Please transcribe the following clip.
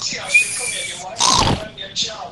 Come here, siccome che Come here, ciao.